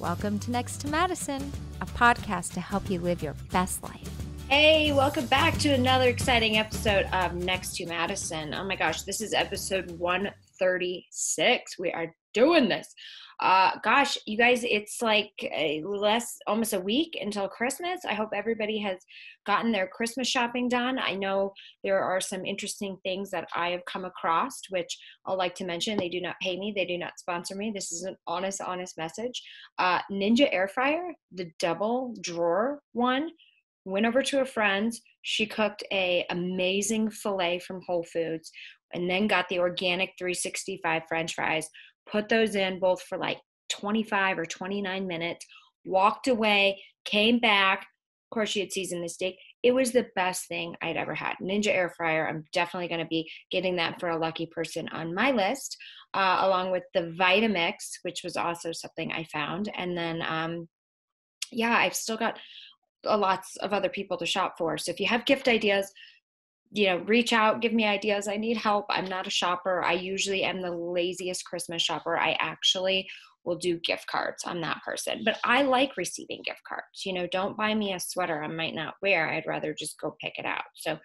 Welcome to Next to Madison, a podcast to help you live your best life. Hey, welcome back to another exciting episode of Next to Madison. Oh my gosh, this is episode 136. We are doing this. Uh gosh you guys it's like less almost a week until christmas. I hope everybody has gotten their christmas shopping done. I know there are some interesting things that i have come across which i'll like to mention. They do not pay me. They do not sponsor me. This is an honest honest message. Uh ninja air fryer the double drawer one went over to a friend's. She cooked a amazing filet from whole foods and then got the organic 365 french fries put those in both for like 25 or 29 minutes, walked away, came back. Of course, she had seasoned the steak. It was the best thing I'd ever had. Ninja air fryer. I'm definitely going to be getting that for a lucky person on my list, uh, along with the Vitamix, which was also something I found. And then, um, yeah, I've still got lots of other people to shop for. So if you have gift ideas, you know, reach out, give me ideas. I need help. I'm not a shopper. I usually am the laziest Christmas shopper. I actually will do gift cards. I'm that person. But I like receiving gift cards. You know, don't buy me a sweater I might not wear. I'd rather just go pick it out. So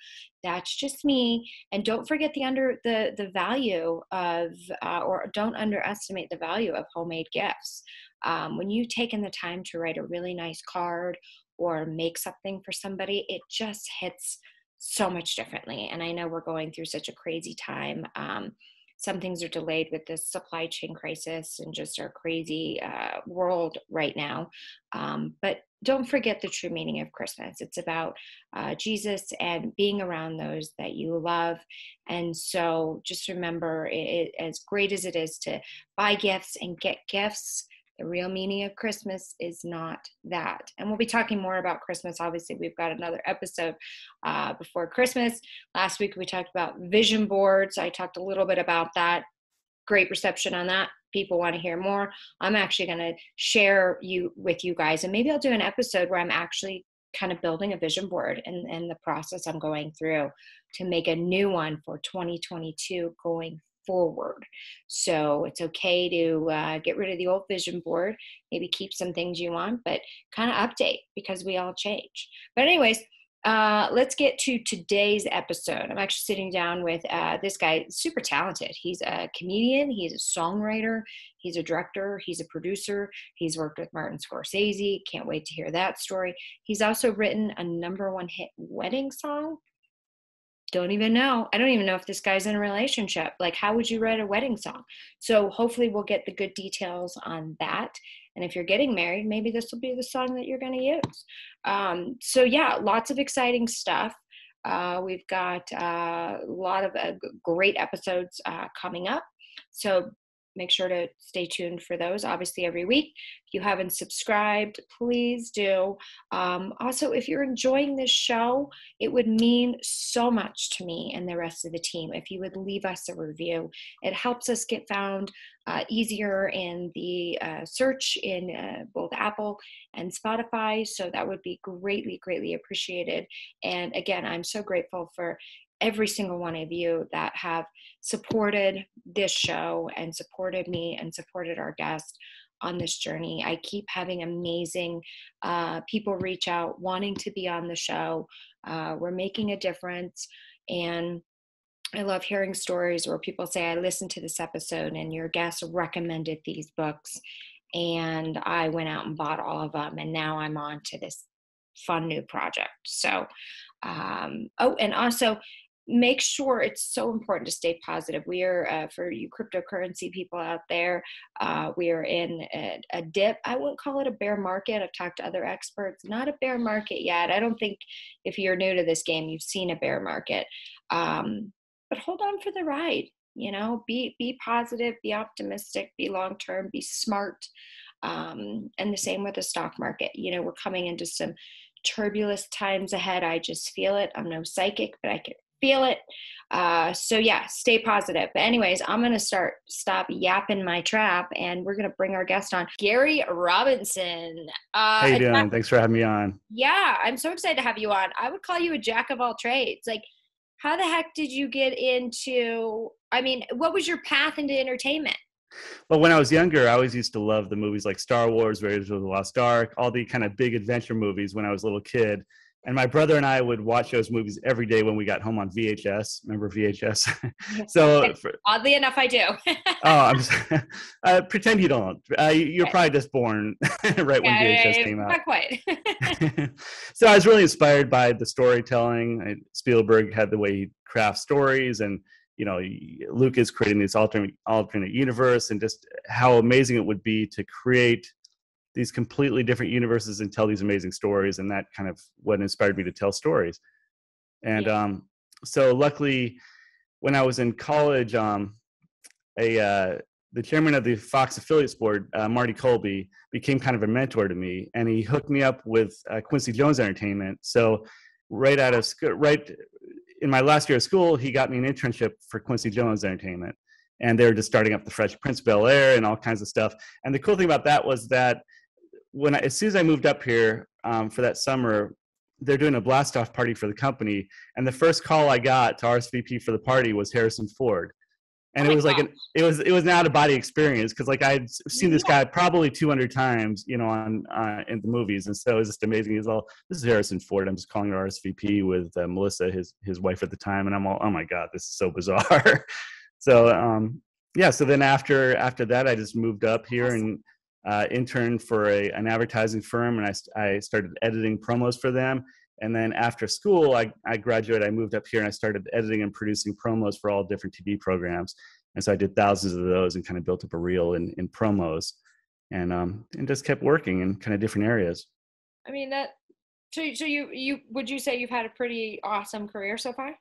that's just me. And don't forget the under the the value of uh, or don't underestimate the value of homemade gifts. Um, when you've taken the time to write a really nice card or make something for somebody, it just hits so much differently. And I know we're going through such a crazy time. Um, some things are delayed with this supply chain crisis and just our crazy uh, world right now. Um, but don't forget the true meaning of Christmas. It's about uh, Jesus and being around those that you love. And so just remember, it, as great as it is to buy gifts and get gifts, the real meaning of Christmas is not that. And we'll be talking more about Christmas. Obviously, we've got another episode uh, before Christmas. Last week, we talked about vision boards. I talked a little bit about that. Great reception on that. People want to hear more. I'm actually going to share you with you guys, and maybe I'll do an episode where I'm actually kind of building a vision board and, and the process I'm going through to make a new one for 2022 going forward. So it's okay to uh, get rid of the old vision board, maybe keep some things you want, but kind of update because we all change. But, anyways, uh, let's get to today's episode. I'm actually sitting down with uh, this guy, super talented. He's a comedian, he's a songwriter, he's a director, he's a producer. He's worked with Martin Scorsese. Can't wait to hear that story. He's also written a number one hit wedding song don't even know. I don't even know if this guy's in a relationship. Like, how would you write a wedding song? So, hopefully, we'll get the good details on that. And if you're getting married, maybe this will be the song that you're going to use. Um, so, yeah, lots of exciting stuff. Uh, we've got uh, a lot of uh, great episodes uh, coming up. So, make sure to stay tuned for those obviously every week. If you haven't subscribed please do. Um, also if you're enjoying this show it would mean so much to me and the rest of the team if you would leave us a review. It helps us get found uh, easier in the uh, search in uh, both apple and spotify so that would be greatly greatly appreciated. And again i'm so grateful for every single one of you that have supported this show and supported me and supported our guest on this journey. I keep having amazing uh, people reach out wanting to be on the show. Uh, we're making a difference. And I love hearing stories where people say, I listened to this episode and your guest recommended these books. And I went out and bought all of them. And now I'm on to this fun new project. So, um, oh, and also make sure it's so important to stay positive. We are, uh, for you cryptocurrency people out there, uh, we are in a, a, dip. I wouldn't call it a bear market. I've talked to other experts, not a bear market yet. I don't think if you're new to this game, you've seen a bear market. Um, but hold on for the ride. You know, be be positive, be optimistic, be long term, be smart. Um, and the same with the stock market. You know, we're coming into some turbulent times ahead. I just feel it. I'm no psychic, but I can feel it. Uh, so yeah, stay positive. But anyways, I'm gonna start stop yapping my trap, and we're gonna bring our guest on, Gary Robinson. Uh, How you doing? Thanks for having me on. Yeah, I'm so excited to have you on. I would call you a jack of all trades. Like, how the heck did you get into? I mean, what was your path into entertainment? Well, when I was younger, I always used to love the movies like Star Wars, Raiders of the Lost Ark, all the kind of big adventure movies when I was a little kid. And my brother and I would watch those movies every day when we got home on VHS. Remember VHS? so, for, oddly enough, I do. oh, I'm just, uh, pretend you don't. Uh, you're probably just born right when VHS came out. Not quite. so I was really inspired by the storytelling. Spielberg had the way he crafts stories, and you know lucas creating this alternate alternate universe and just how amazing it would be to create these completely different universes and tell these amazing stories and that kind of what inspired me to tell stories and yeah. um, so luckily when i was in college um, a uh, the chairman of the fox affiliates board uh, marty colby became kind of a mentor to me and he hooked me up with uh, quincy jones entertainment so right out of school right in my last year of school, he got me an internship for Quincy Jones Entertainment. And they were just starting up the Fresh Prince Bel Air and all kinds of stuff. And the cool thing about that was that when I, as soon as I moved up here um, for that summer, they're doing a blast off party for the company. And the first call I got to RSVP for the party was Harrison Ford and oh it was like an it was it was an out of body experience because like I'd seen this guy probably 200 times, you know, on uh, in the movies, and so it was just amazing. He's all, "This is Harrison Ford. I'm just calling her RSVP with uh, Melissa, his his wife at the time," and I'm all, "Oh my god, this is so bizarre." so um, yeah, so then after after that, I just moved up here and uh, interned for a, an advertising firm, and I I started editing promos for them and then after school, I, I graduated, I moved up here and I started editing and producing promos for all different TV programs. And so I did thousands of those and kind of built up a reel in, in promos and, um, and just kept working in kind of different areas. I mean, that, so, so you, you, would you say you've had a pretty awesome career so far?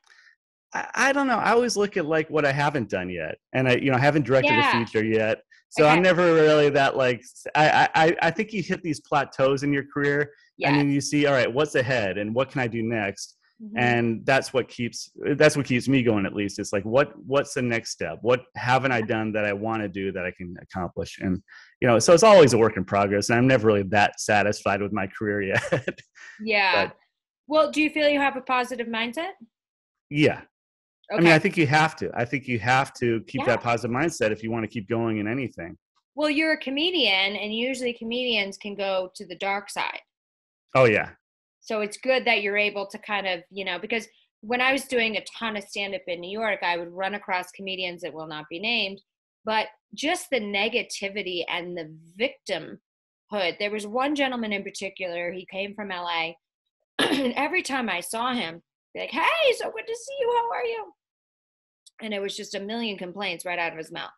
I, I don't know. I always look at like what I haven't done yet. And I, you know, I haven't directed yeah. a feature yet. So okay. I'm never really that like, I, I, I think you hit these plateaus in your career yes. and then you see all right what's ahead and what can i do next? Mm-hmm. and that's what keeps that's what keeps me going at least. It's like what what's the next step? What haven't i done that i want to do that i can accomplish? And you know so it's always a work in progress and i'm never really that satisfied with my career yet. Yeah. But, well do you feel you have a positive mindset? Yeah Okay. I mean, I think you have to. I think you have to keep yeah. that positive mindset if you want to keep going in anything. Well, you're a comedian, and usually comedians can go to the dark side. Oh yeah. So it's good that you're able to kind of, you know, because when I was doing a ton of stand up in New York, I would run across comedians that will not be named, but just the negativity and the victimhood. There was one gentleman in particular, he came from LA, and every time I saw him, like, hey, so good to see you. How are you? And it was just a million complaints right out of his mouth.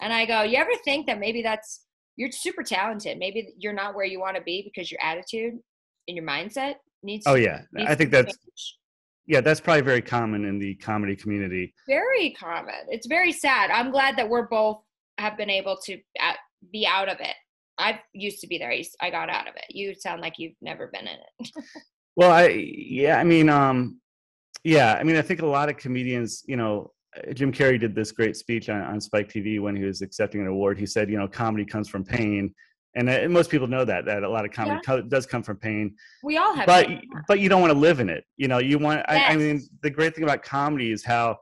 And I go, you ever think that maybe that's, you're super talented. Maybe you're not where you want to be because your attitude and your mindset needs oh yeah i think that's change. yeah that's probably very common in the comedy community very common it's very sad i'm glad that we're both have been able to be out of it i used to be there i got out of it you sound like you've never been in it well i yeah i mean um yeah i mean i think a lot of comedians you know jim carrey did this great speech on, on spike tv when he was accepting an award he said you know comedy comes from pain and, uh, most people know that that a lot of comedy yeah. co- does come from pain. We all have, but pain. but you don't want to live in it. You know, you want. Yes. I, I, mean, the great thing about comedy is how.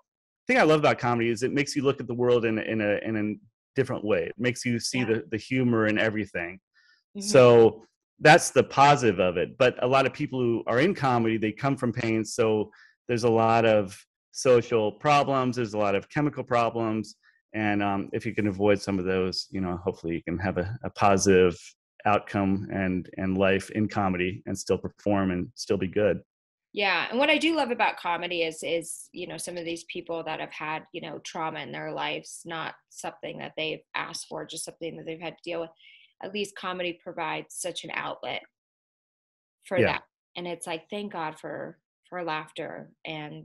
The thing I love about comedy is it makes you look at the world in in a in a different way. It makes you see yeah. the the humor in everything. Mm-hmm. So that's the positive of it. But a lot of people who are in comedy, they come from pain. So there's a lot of social problems. There's a lot of chemical problems and um, if you can avoid some of those you know hopefully you can have a, a, positive outcome and and life in comedy and still perform and still be good yeah and what i do love about comedy is is you know some of these people that have had you know trauma in their lives not something that they've asked for just something that they've had to deal with at least comedy provides such an outlet for yeah. that and it's like thank god for for laughter and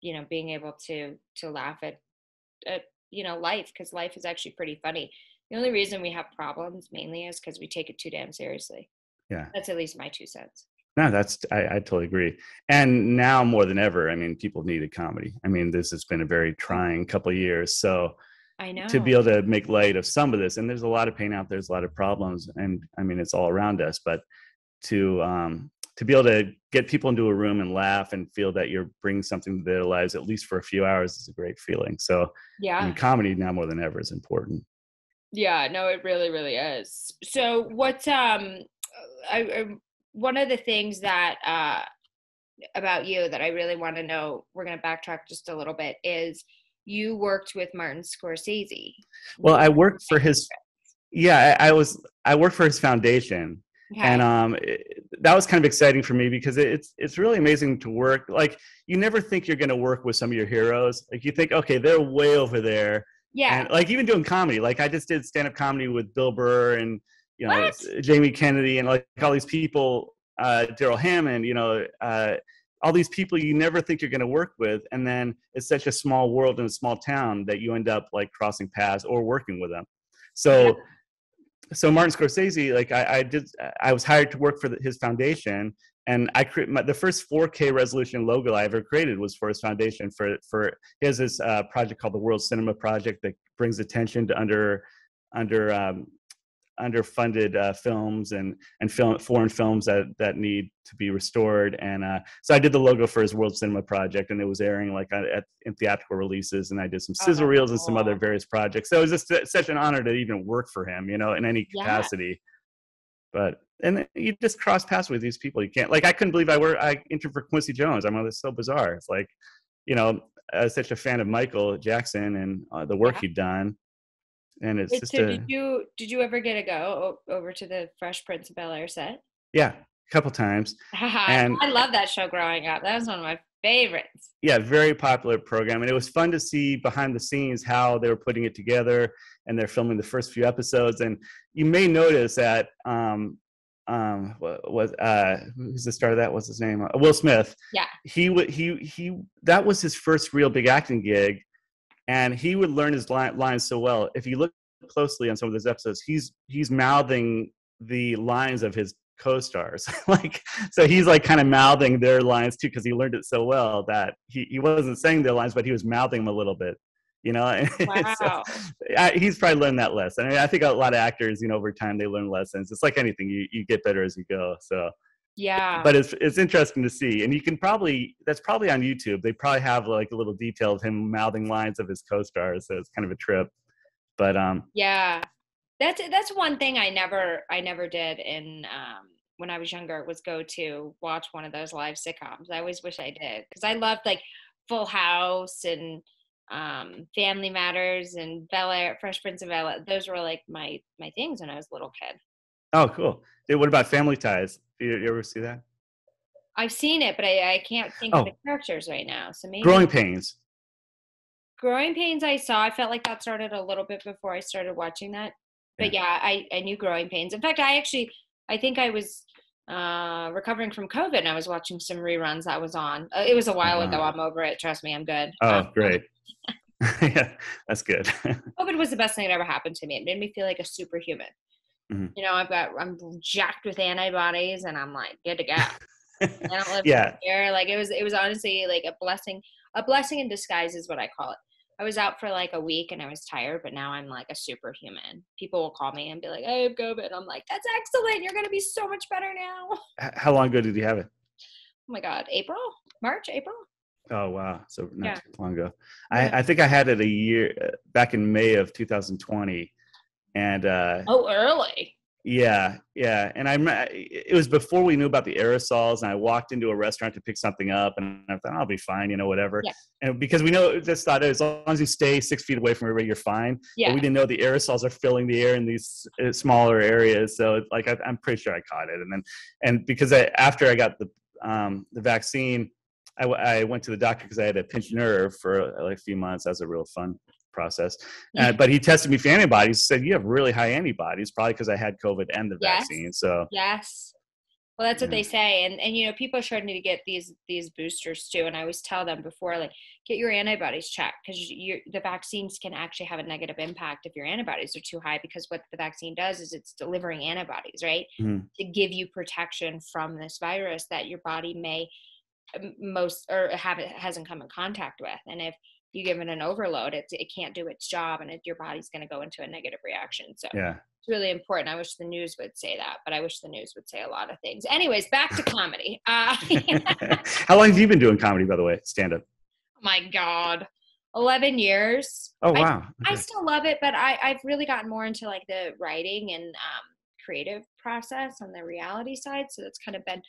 you know being able to to laugh at at you know life because life is actually pretty funny. The only reason we have problems mainly is because we take it too damn seriously. Yeah. That's at least my two cents. No that's I, I totally agree. And now more than ever i mean people needed comedy. I mean this has been a very trying couple years. So I know. To be able to make light of some of this, and there's a lot of pain out there, there's a lot of problems, and I mean it's all around us. But to um, to be able to get people into a room and laugh and feel that you're bringing something to their lives at least for a few hours is a great feeling so yeah I mean, comedy now more than ever is important Yeah, no, it really, really is. So, what's um, I, I one of the things that uh about you that I really want to know, we're going to backtrack just a little bit, is you worked with Martin Scorsese. Well, I worked for his. Yeah, I, I was. I worked for his foundation, Okay. and um, it, that was kind of exciting for me because it's it's really amazing to work. Like you never think you're going to work with some of your heroes. Like you think, okay, they're way over there, yeah. and like even doing comedy. Like I just did stand up comedy with Bill Burr and you know What? Jamie Kennedy and like all these people, uh, Darrell Hammond. You know. Uh, all these people you never think you're going to work with and then it's such a small world in a small town that you end up like crossing paths or working with them so so martin scorsese like i, I did i was hired to work for the, his foundation and i cre- my, the first 4k resolution logo i ever created was for his foundation for for he has this uh, project called the world cinema project that brings attention to under under um, underfunded uh, films and and film foreign films that that need to be restored. And uh, so I did the logo for his World Cinema project and it was airing like at, at in theatrical releases and I did some Oh, sizzle that's reels and some other various projects. So it was just such an honor to even work for him you know in any Yeah. capacity. But and you just cross paths with these people you can't like I couldn't believe I were I interviewed for Quincy Jones. I'm like it's so bizarre. It's like you know I was such a fan of Michael Jackson and uh, the work Yeah. he'd done and it's Wait, just so a, did you did you ever get to go over to the Fresh Prince of Bel Air set? yeah a couple times And- I love that show growing up. That was one of my favorites. yeah, very popular program, and it was fun to see behind the scenes how they were putting it together, and they're filming the first few episodes. And you may notice that um, um, was uh, who's the star of that? What's his name? Uh, Will Smith. Yeah. He would he he that was his first real big acting gig, and he would learn his line, lines so well. If you look closely on some of those episodes, he's he's mouthing the lines of his co-stars. Like so he's like kind of mouthing their lines too because he learned it so well that he, he wasn't saying their lines but he was mouthing them a little bit you know? And so, Wow. I, he's probably learned that lesson I, mean, I think a lot of actors you know over time they learn lessons. It's like anything you, you get better as you go so yeah. but it's it's interesting to see and you can probably that's probably on youtube they probably have like a little detail of him mouthing lines of his co-stars so it's kind of a trip but um Yeah. That's that's one thing I never I never did in um when I was younger was go to watch one of those live sitcoms. I always wish I did because I loved like Full House and um Family Matters and Bel Air, Fresh Prince of Bel Air. Those were like my my things when I was a little kid. oh cool Dude, what about family ties you, you ever see that I've seen it, but I, I can't think of Oh. the characters right now. So maybe growing pains Growing Pains I saw. I felt like that started a little bit before I started watching that. But yeah, I, I knew Growing Pains. In fact, I actually I think I was uh recovering from COVID and I was watching some reruns that was on. Uh, it was a while ago. I'm over it. Trust me, I'm good. oh Um, great yeah that's good COVID was the best thing that ever happened to me. It made me feel like a superhuman. Mhm. You know, I've got I'm jacked with antibodies and I'm like good to go. I don't live yeah here. Like it was it was honestly like a blessing a blessing in disguise is what I call it. I was out for like a week and I was tired, but now I'm like a superhuman. People will call me and be like, I have COVID. I'm like, that's excellent. You're gonna be so much better now. How long ago did you have it Oh my god, April? March, April? Oh wow! So not Yeah. too long ago. I, I think I had it a year uh, back in May of 2020, and uh, Oh, early. yeah, yeah. And I rem- it was before we knew about the aerosols, and I walked into a restaurant to pick something up, and I thought I'll be fine, you know, whatever. Yeah. And because we know, just thought as long as you stay six feet away from everybody, you're fine. But Yeah. we didn't know the aerosols are filling the air in these uh, smaller areas, so it's like I, I'm pretty sure I caught it. And then, and because I after I got the um, the vaccine, I, w- I went to the doctor because I had a pinched nerve for uh, like a few months. That was a real fun process. Uh, but he tested me for antibodies. Said you have really high antibodies, probably because I had COVID and the Yes. vaccine. So Yes. Well, that's what Yeah. they say, and and you know people are starting to get these these boosters too. And I always tell them before, like, get your antibodies checked because you the vaccines can actually have a negative impact if your antibodies are too high. Because what the vaccine does is it's delivering antibodies, right, Mhm. to give you protection from this virus that your body may most or have it hasn't come in contact with. And if you give it an overload, it it can't do its job, and it, your body's going to go into a negative reaction. So yeah, it's really important. I wish the news would say that, but I wish the news would say a lot of things. Anyways, back to comedy. Uh, How long have you been doing comedy, by the way? Stand up. my God. 11 years. Oh wow. I Okay. still love it, but I, I've really gotten more into like the writing and um, creative process on the reality side. So that's kind of been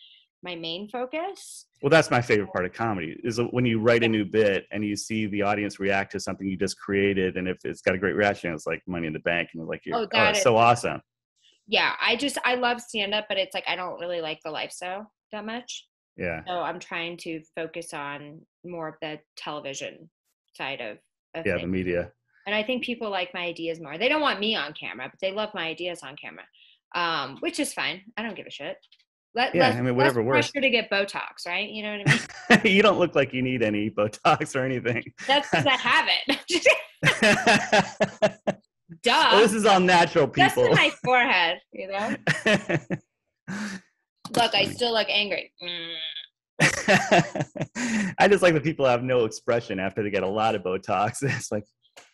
my main focus. Well, that's my favorite part of comedy is when you write a new bit and you see the audience react to something you just created, and if it's got a great reaction, it's like Money in the Bank, and it's like, you're, Oh, oh, it's so awesome. Yeah, I just I love stand up, but it's like I don't really like the lifestyle that much. Yeah. So I'm trying to focus on more of the television side of, of Yeah, the media. and I think people like my ideas more. They don't want me on camera, but they love my ideas on camera, um, which is fine. I don't give a shit. Let, Yeah, less, I mean, whatever works. pressure to get Botox, right? You know what I mean? you don't look like you need any Botox or anything. That's because I have it. Duh. Well, this is all natural Just people. in my forehead, you know. Look, I still look angry. Mm. I just like the people have no expression after they get a lot of Botox. It's like,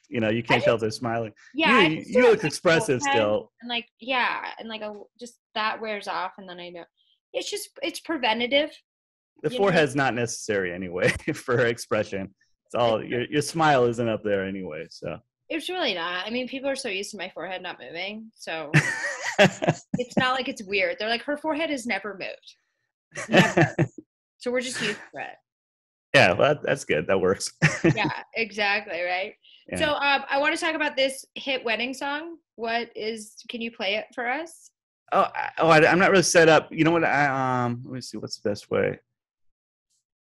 you know, you can't tell if they're smiling. Yeah, you, you look like expressive still. And like, yeah, and like a just that wears off, and then I know it's just it's preventative. The you know- forehead's not necessary anyway for expression. It's all your your smile isn't up there anyway. So It's really not. I mean, people are so used to my forehead not moving, so it's not like it's weird. They're like, her forehead has never moved, Never. so we're just used to it. yeah, well, that, that's good. That works. Yeah, exactly, right. Yeah. So um, I want to talk about this hit wedding song. What is? Can you play it for us? Oh, I, oh, I, I'm not really set up. You know what? I um, let me see. What's the best way?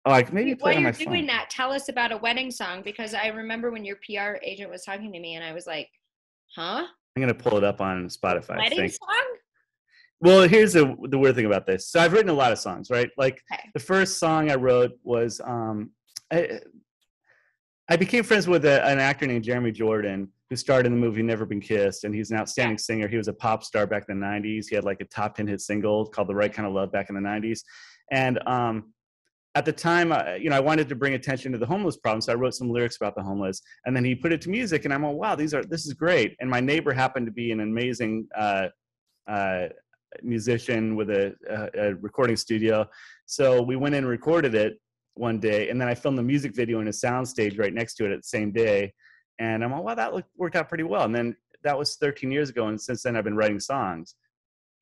Oh, I maybe While you're doing phone. that, tell us about a wedding song because I remember when your PR agent was talking to me, and I was like, "Huh, I'm gonna pull it up on Spotify. Wedding song?" Well, here's the the weird thing about this. So I've written a lot of songs, right? Like Okay. the first song I wrote was um, I, I became friends with a, an actor named Jeremy Jordan who starred in the movie Never Been Kissed, and he's an outstanding singer. He was a pop star back in the '90s. He had like a top ten hit single called "The Right Kind of Love" back in the '90s, and um, at the time, uh, you know, I wanted to bring attention to the homeless problem, so I wrote some lyrics about the homeless, and then he put it to music, and I'm like, wow, these are this is great. And my neighbor happened to be an amazing uh, uh, musician with a, a, a recording studio, so we went in and recorded it one day, and then I filmed the music video in a soundstage right next to it at the same day, and I'm like, wow, that looked, worked out pretty well. And then that was 13 years ago, and since then I've been writing songs,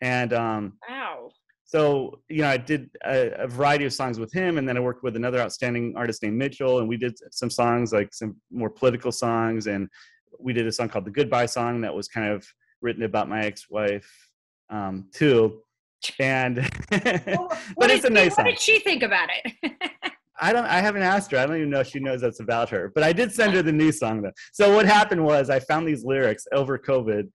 and um, Wow. so you know i did a, a variety of songs with him and then i worked with another outstanding artist named mitchell and we did some songs like some more political songs and we did a song called the goodbye song that was kind of written about my ex-wife um, too and Well, but it's did a nice What song What did she think about it? I don't. I haven't asked her. I don't even know if she knows that's about her. But I did send her the new song though. So what happened was I found these lyrics over COVID.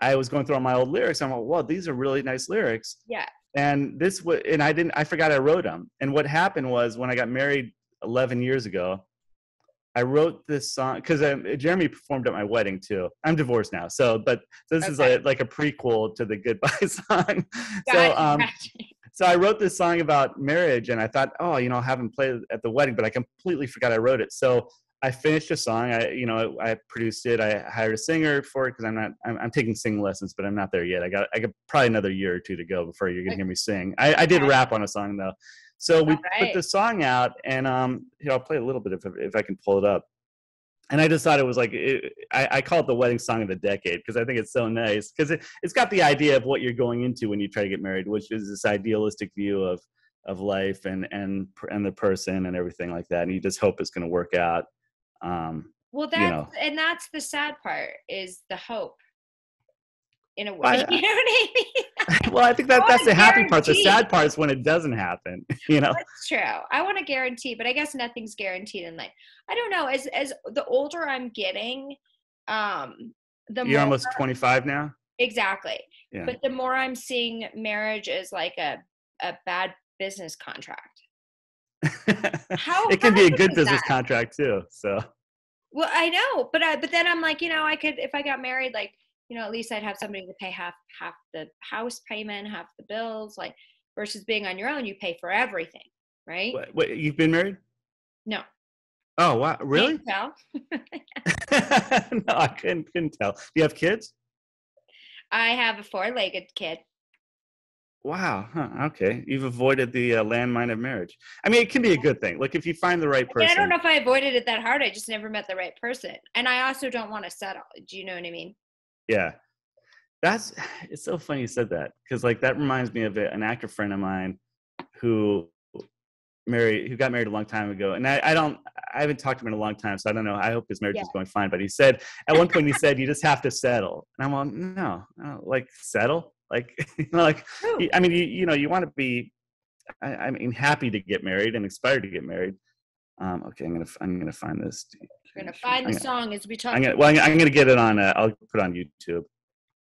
I was going through all my old lyrics. I'm like, well, these are really nice lyrics. Yeah. And this was, and I didn't. I forgot I wrote them. And what happened was when I got married 11 years ago, I wrote this song because Jeremy performed at my wedding too. I'm divorced now, so but this is Okay. like, a prequel to the goodbye song. so um. So I wrote this song about marriage, and I thought, oh, you know, I'll have him play it at the wedding, but I completely forgot I wrote it. So I finished a song. I, you know, I produced it. I hired a singer for it because I'm not. I'm, I'm taking singing lessons, but I'm not there yet. I got. I got probably another year or two to go before you're gonna hear me sing. I, I did rap on a song though. So we put the song out, and um, here I'll play a little bit if if I can pull it up. And I just thought it was like it, I, I call it the wedding song of the decade because I think it's so nice because it, it's got the idea of what you're going into when you try to get married, which is this idealistic view of of life and and and the person and everything like that, and you just hope it's going to work out. Um, Well, you that's know. and that's the sad part is the hope. In a way, Well, you know what I mean? well, I think that I that's the happy part. The sad part is when it doesn't happen. You know, That's true. I want to guarantee, but I guess nothing's guaranteed in life. I don't know. As as the older I'm getting, um, the you're almost 25 now. exactly. Yeah. But the more I'm seeing marriage as like a a bad business contract. How it can be a good business that? contract too. So Well, I know, but I, but then I'm like, you know, I could if I got married, like, you know, at least I'd have somebody to pay half half the house payment, half the bills, like versus being on your own, you pay for everything, right? wait, wait, you've been married? No, Oh wow, really? Can't tell. no, I couldn't, couldn't tell. Do you have kids? I have a four-legged kid. Wow. Huh, okay. You've avoided the uh, landmine of marriage. I mean, it can be a good thing. Like if you find the right I, mean, person. I don't know if I avoided it that hard. I just never met the right person, and I also don't want to settle. Do you know what I mean? Yeah. That's it's so funny you said that because like that reminds me of an actor friend of mine who married who got married a long time ago and I, I don't I haven't talked to him in a long time so I don't know I hope his marriage Yeah. is going fine but he said at one point he said you just have to settle and I'm like no like settle like you know, like True. I mean you you know you want to be I, I mean happy to get married and inspired to get married um okay I'm gonna I'm gonna find this We're gonna find the gonna- song as we talk. I'm gonna well I'm gonna- get it on uh, I'll put it on YouTube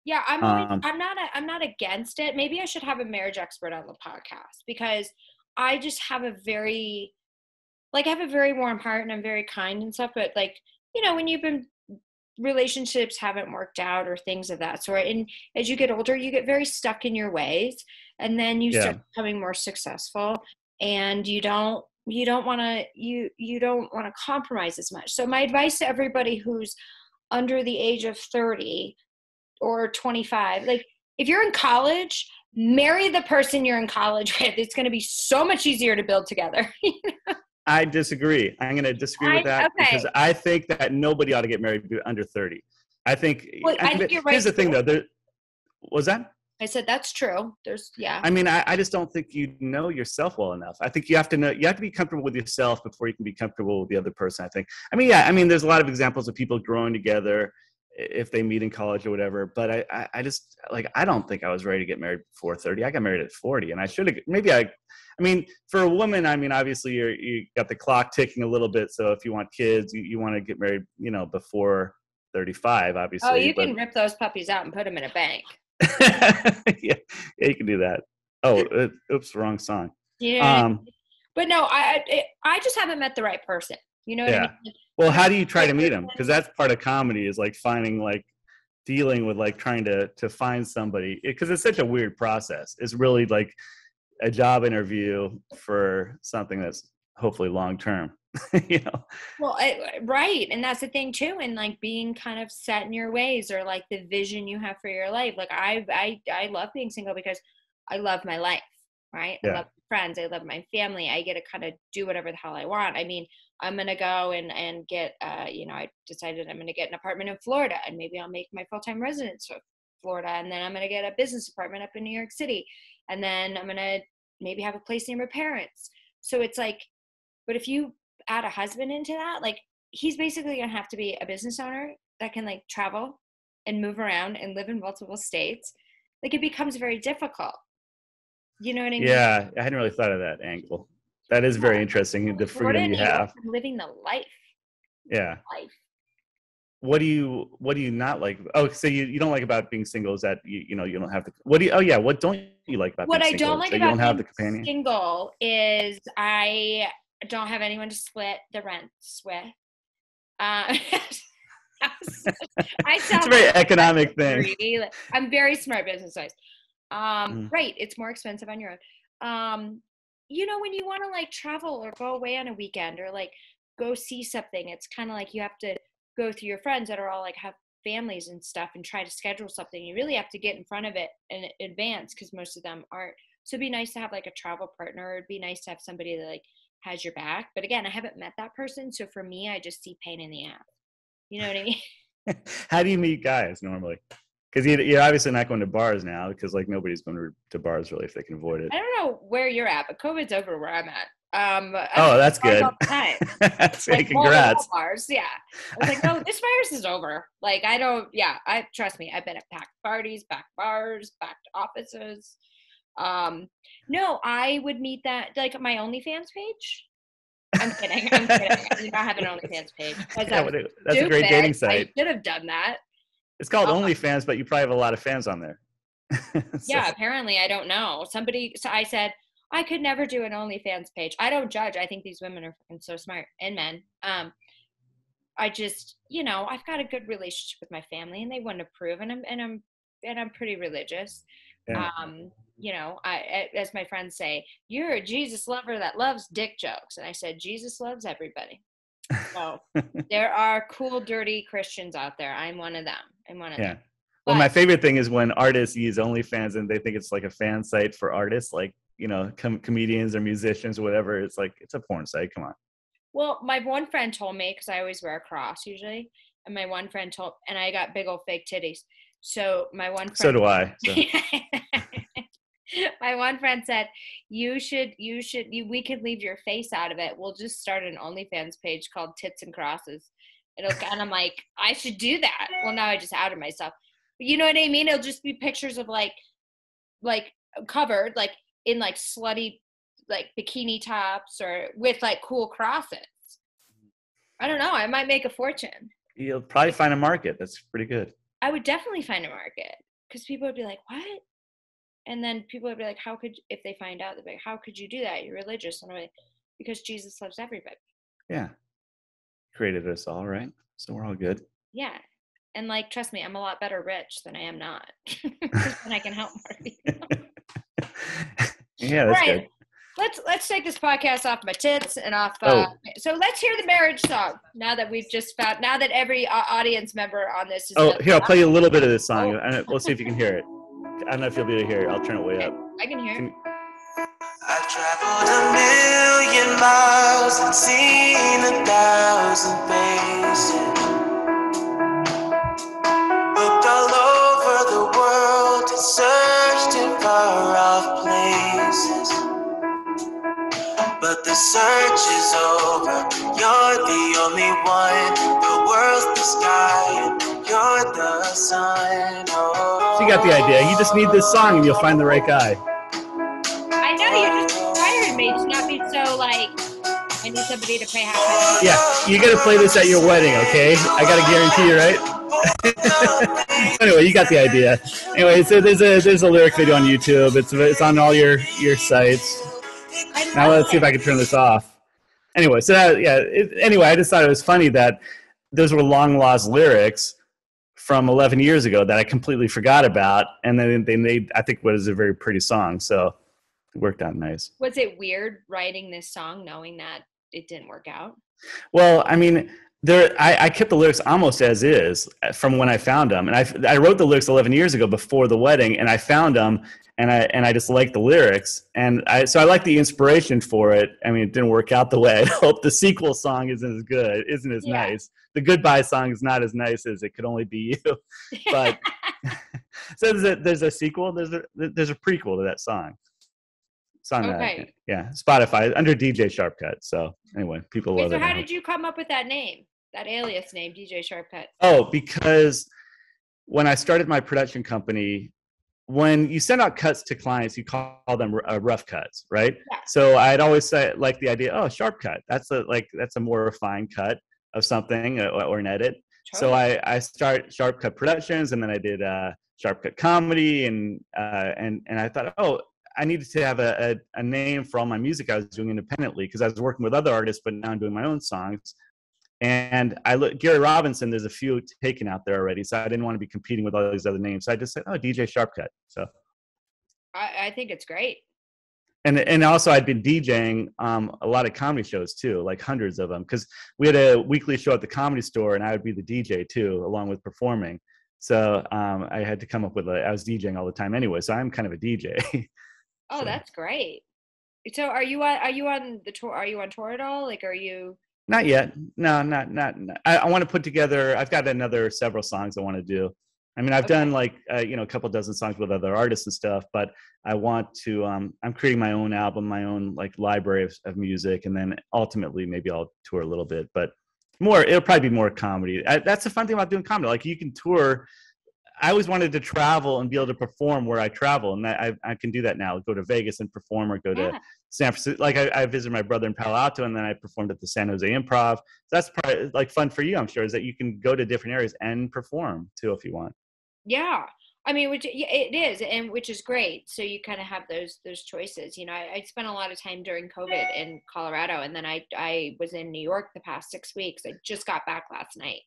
Yeah, I'm. Always, Um, I'm not. A, I'm not against it. Maybe I should have a marriage expert on the podcast because I just have a very, like, I have a very warm heart and I'm very kind and stuff. But like, you know, when you've been relationships haven't worked out or things of that sort, and as you get older, you get very stuck in your ways, and then you start Yeah. becoming more successful, and you don't. You don't want to. You you don't want to compromise as much. So my advice to everybody who's under the age of 30 or 25 like if you're in college marry the person you're in college with it's going to be so much easier to build together I disagree. I'm going to disagree with I- that okay. because I think that nobody ought to get married under 30. I think. Well, I think that- you're right, Here's the thing, though. There was that. I said that's true there's yeah I mean, I, I just don't think you know yourself well enough. I think you have to know. You have to be comfortable with yourself before you can be comfortable with the other person. I think. I mean, yeah. I mean, there's a lot of examples of people growing together if they meet in college or whatever. But I, I, I just like I don't think I was ready to get married before 30. I got married at 40, and I should have. Maybe I. I mean, for a woman, I mean, obviously you're you got the clock ticking a little bit. So if you want kids, you, you want to get married, you know, before 35, obviously. oh you but- can rip those puppies out and put them in a bank yeah, yeah, you can do that. Oh, uh, oops, wrong song. you know what I mean? Um, but no i I- i just haven't met the right person you know what Yeah. i mean well, how do you try to meet them? Because that's part of comedy is like finding like dealing with like trying to to find somebody because it's such a weird process. It's really like a job interview for something that's hopefully long term. you know, Well, I, right, and that's the thing too, and like being kind of set in your ways or like the vision you have for your life. Like I, I, I love being single because I love my life, right? yeah. I love friends, I love my family. I get to kind of do whatever the hell I want. I mean, I'm gonna go and and get, uh, you know, I decided I'm gonna get an apartment in Florida, and maybe I'll make my full time residence of Florida, and then I'm gonna get a business apartment up in New York City, and then I'm gonna maybe have a place near my parents. So it's like, but if you add a husband into that, like he's basically gonna have to be a business owner that can like travel and move around and live in multiple states. Like it becomes very difficult. You know what I mean? yeah, I hadn't really thought of that angle. That is very interesting. The freedom you have. Living the life. Yeah. Life. what do you what do you not like oh so you, you don't like about being single is that you, you know you don't have the what do you oh yeah what don't you like about What I don't like that about you don't have the being companion single is I don't have anyone to split the rents with. Uh, I it's a very economic thing. Like, I'm very smart business wise. Um, Mm. right. It's more expensive on your own. Um, you know, when you want to like travel or go away on a weekend or like go see something, it's kind of like you have to go through your friends that are all like have families and stuff and try to schedule something. You really have to get in front of it in advance because most of them aren't. So it'd be nice to have like a travel partner. It'd be nice to have somebody that like has your back. But again, I haven't met that person. So for me, I just see pain in the ass. You know what I mean? how do you meet guys normally because you, you're obviously not going to bars now because like nobody's going to, to bars really if they can avoid it I don't know where you're at, but COVID's over where I'm at. Um, oh that's good that's Like, wall to wall congrats Bars, yeah. I was like, no, this virus is over. Like, I don't. Yeah, I trust me. I've been at packed parties, packed bars, packed offices. Um, no, I would meet that like my OnlyFans page. I'm kidding. I'm kidding. I do not have an OnlyFans page. 'cause Yeah, I'm that's a great dating I site should have done that. it's called Uh, OnlyFans but you probably have a lot of fans on there So- yeah apparently i don't know somebody so i said i could never do an onlyfans page i don't judge i think these women are fucking so smart and men um i just you know i've got a good relationship with my family and they wouldn't approve and i'm and i'm and i'm pretty religious Yeah. um you know i as my friends say you're a jesus lover that loves dick jokes and i said jesus loves everybody so there are cool dirty christians out there i'm one of them i'm one of yeah them Well, my favorite thing is when artists use OnlyFans and they think it's like a fan site for artists, like you know, com- comedians or musicians or whatever. It's like it's a porn site. Come on. Well, my one friend told me because I always wear a cross usually, and my one friend told, and I got big old fake titties. So my one friend. So do I. So. my one friend said, "You should, you should, you, we could leave your face out of it. We'll just start an OnlyFans page called Tits and Crosses." It'll, and I'm like, I should do that. Well, now I just outed myself. But you know what I mean? It'll just be pictures of like, like covered, like in like slutty, like bikini tops or with like cool crosses. I don't know. I might make a fortune. You'll probably find a market. That's pretty good. I would definitely find a market because people would be like, "What?" And then people would be like, "How could if they find out?" They'd be like, "How could you do that? You're religious." And I'm like, "Because Jesus loves everybody." Yeah. Created us all, right? So we're all good. Yeah, and like, trust me, I'm a lot better rich than I am not. and I can help more people. yeah, that's Right. good. Let's let's take this podcast off my tits and off. Uh, Oh. So let's hear the marriage song now that we've just found. Now that every uh, audience member on this is. Oh, here I'll play you a little bit of this song. Oh. and We'll see if you can hear it. I don't know if you'll be able to hear it. I'll turn it way up. I can hear. it. Can- I've traveled a million miles and seen a thousand faces. Looked all over the world and searched in far off places. But the search is over. You're the only one. The world's the sky, you're the sun. Oh. Got the idea. You just need this song and you'll find the right guy. I know you just inspired me to not be so like. I need somebody to pay half. Yeah, you got to play this at your wedding, okay? I got to guarantee you, right? anyway, you got the idea. Anyway, so there's a there's a lyric video on YouTube. It's it's on all your your sites. Now let's see if. I can turn this off. Anyway, so that, yeah. It, anyway, I just thought it was funny that those were long lost lyrics from 11 years ago that I completely forgot about, and then they made I think what is a very pretty song. So it worked out nice. Was it weird writing this song knowing that it didn't work out? Well, I mean, there I, I kept the lyrics almost as is uh, from when I found them, and I I wrote the lyrics 11 years ago before the wedding, and I found them, and I and I just liked the lyrics, and I so I like the inspiration for it. I mean, it didn't work out the way I hoped. The sequel song isn't as good, isn't as Yeah. nice. The goodbye song is not as nice as it could only be you. But so there's a there's a sequel. There's a there's a prequel to that song. It's on that. Yeah, Spotify under DJ Sharpcut. So anyway, people Wait, love so it. how now. did you come up with that name, that alias name, DJ Sharpcut? Oh, because when I started my production company, when you send out cuts to clients, you call them uh, rough cuts, right? Yeah. So I'd always say like the idea, oh, sharp cut. That's a like that's a more refined cut of something uh, or, or an edit. So I I start Sharp Cut Productions, and then I did uh, Sharp Cut Comedy, and uh, and and I thought, oh, I needed to have a, a, a name for all my music I was doing independently because I was working with other artists, but now I'm doing my own songs. And I look Gary Robinson. There's a few taken out there already, so I didn't want to be competing with all these other names. So I just said, oh, DJ Sharp Cut. So I, I think it's great. And and also I'd been DJing um, a lot of comedy shows too, like hundreds of them, because we had a weekly show at the Comedy Store, and I would be the DJ too, along with performing. So um, I had to come up with a. I was DJing all the time anyway, so I'm kind of a DJ. Oh, So- that's great. So are you on are you on the tour are you on tour at all? Like are you not yet. No, not not. not- I, I want to put together. I've got another several songs I want to do. I mean, I've Okay. done like uh, you know a couple dozen songs with other artists and stuff, but I want to. Um, I'm creating my own album, my own like library of, of music, and then ultimately maybe I'll tour a little bit, but more. It'll probably be more comedy. I, that's the fun thing about doing comedy. Like you can tour. I always wanted to travel and be able to perform where I travel, and I, I can do that now. Go to Vegas and perform, or go to San Francisco. Like I, I visited my brother in Palo Alto, and then I performed at the San Jose Improv. So that's part like fun for you, I'm sure, is that you can go to different areas and perform too if you want. Yeah. I mean, which it is, and which is great. So you kind of have those those choices. You know, I, I spent a lot of time during COVID in Colorado, and then I I was in New York the past six weeks. I just got back last night.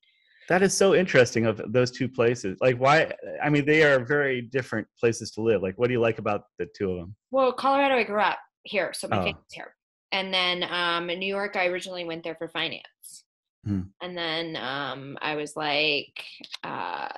That is so interesting of those two places. Like why? I mean, they are very different places to live. Like, what do you like about the two of them? Well, Colorado, I grew up here, so my Oh. family's here. And then um, in New York, I originally went there for finance. Hmm. And then um, I was like, uh,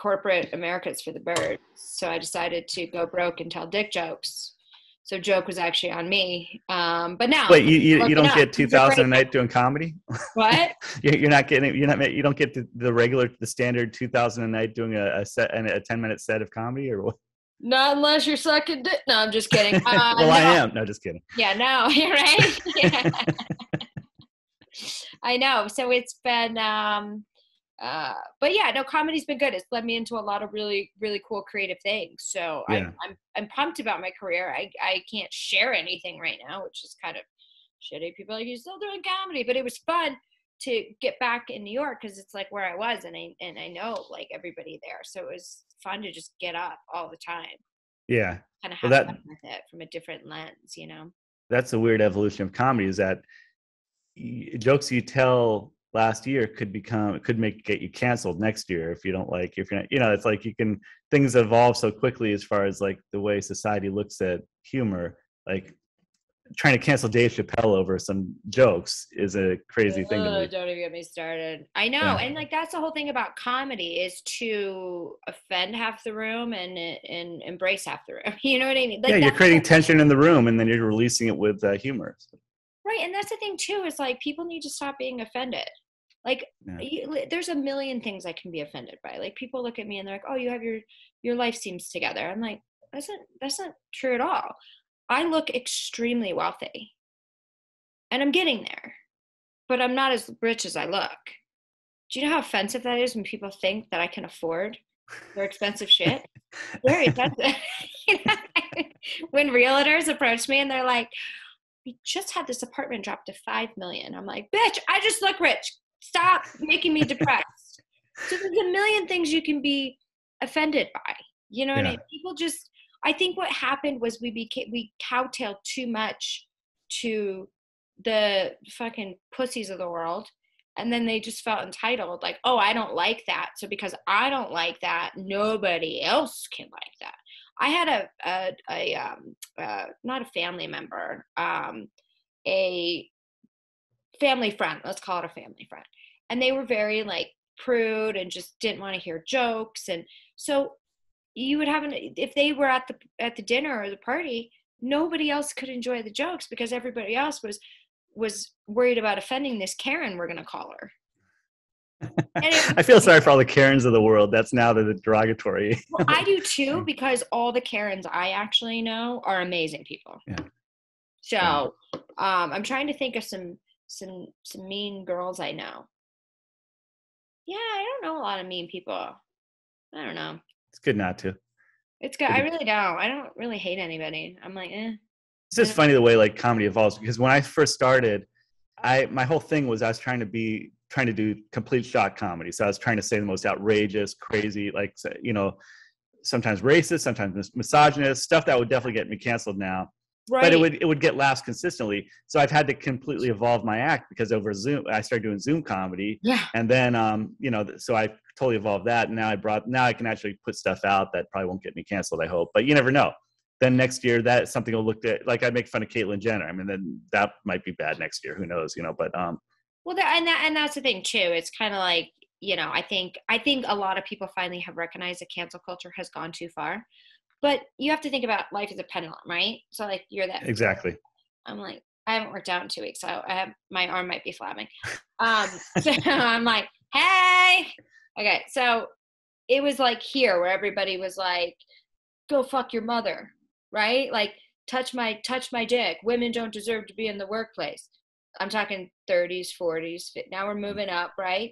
corporate America's for the birds. So I decided to go broke and tell dick jokes. So joke was actually on me. Um, but now Wait, you you, you don't up. get It's two a great- thousand a night doing comedy? What? You- You're not getting you're not you don't get the, the regular the standard two thousand a night doing a, a set and a ten minute set of comedy or what? Not unless you're sucking dick. No, I'm just kidding. Uh, well, I am. No, just kidding. Yeah, no, you're right. Yeah. I know. So it's been, um, uh, but yeah, no, comedy's been good. It's led me into a lot of really, really cool creative things. So Yeah. I'm, I'm, I'm pumped about my career. I, I can't share anything right now, which is kind of shitty. People are like, you're still doing comedy, but it was fun to get back in New York because it's like where I was, and I, and I know like everybody there. So it was fun to just get up all the time, Yeah, kind of Well, that- fun with it from a different lens, you know. that's the weird evolution of comedy is that jokes you tell last year could become could make get you canceled next year if you don't like if you're not you know it's like you can things evolve so quickly as far as like the way society looks at humor like trying to cancel Dave Chappelle over some jokes is a crazy thing to me. Don't even get me started. I know, Yeah. and like that's the whole thing about comedy is to offend half the room and and embrace half the room. You know what I mean? Like yeah, you're creating tension in the room and then you're releasing it with uh, humor. Right, and that's the thing too. Is like people need to stop being offended. Like Yeah. you, there's a million things I can be offended by. Like people look at me and they're like, "Oh, you have your your life seems together." I'm like, "That's not that's not true at all." I look extremely wealthy, and I'm getting there, but I'm not as rich as I look. Do you know how offensive that is when people think that I can afford their expensive shit? Very. You know? when realtors approach me and they're like, "We just had this apartment drop to five million. I'm like, "Bitch, I just look rich. Stop making me depressed." so there's a million things you can be offended by. You know what I Yeah. mean? People just. I think what happened was we became we cowtailed too much to the fucking pussies of the world and then they just felt entitled like oh i don't like that so because i don't like that nobody else can like that i had a a, a um uh, not a family member um a family friend let's call it a family friend and they were very like prude and just didn't want to hear jokes and so you would have an if they were at the at the dinner or the party nobody else could enjoy the jokes because everybody else was was worried about offending this Karen we're gonna call her. I feel sorry for all the Karens of the world. That's now the derogatory. well, I do too because all the Karens I actually know are amazing people. Yeah. So um, I'm trying to think of some some some mean girls I know. Yeah, I don't know a lot of mean people. I don't know. It's good not to. It's good. I really don't. I don't really hate anybody. I'm like, eh. It's just funny the way like comedy evolves because when I first started, I my whole thing was I was trying to be trying to do complete shock comedy. So I was trying to say the most outrageous, crazy, like you know, sometimes racist, sometimes mis- misogynist stuff that would definitely get me canceled now. Right. But it would it would get laughs consistently. So I've had to completely evolve my act because over Zoom I started doing Zoom comedy, yeah. and then um you know so I totally evolved that. And now I brought now I can actually put stuff out that probably won't get me canceled. I hope, but you never know then next year that something will look at like I make fun of Caitlyn Jenner. I mean, then that might be bad next year. Who knows? You know, but um, Well, that, and that, and that's the thing too. It's kind of like you know, I think I think a lot of people finally have recognized that cancel culture has gone too far. But you have to think about life as a pendulum, right? So like you're that. exactly. I'm like I haven't worked out in two weeks, so I have my arm might be flabbing. Um, so I'm like, hey, okay. So it was like here where everybody was like, go fuck your mother, right? Like touch my touch my dick. Women don't deserve to be in the workplace. I'm talking 30s, 40s. Now we're mm. moving up, right?